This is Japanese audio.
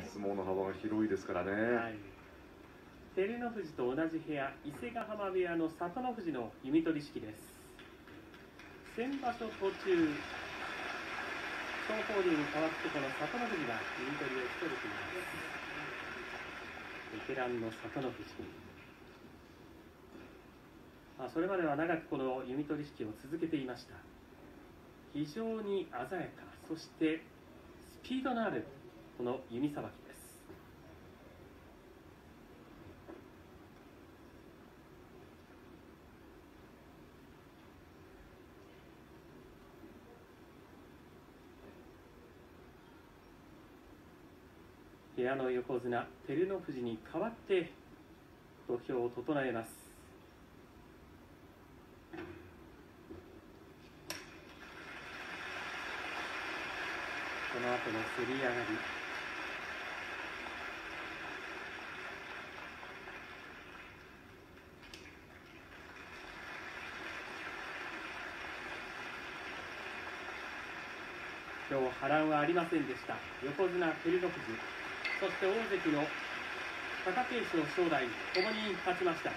ね。相撲の幅が広いですからね、はい、照ノ富士と同じ部屋伊勢ヶ浜部屋の里の富士の弓取式です。先場所途中東方龍に代わってこの里の富士が弓取りを務めています。ベテランの里の富士。まあ、それまでは長くこの弓取り式を続けていました。非常に鮮やか。そしてスピードのあるこの弓さばきです。部屋の横綱照ノ富士に代わって土俵を整えます。この後のせり上がり。今日波乱はありませんでした。横綱照ノ富士そして大関の貴景勝正代ともに勝ちました。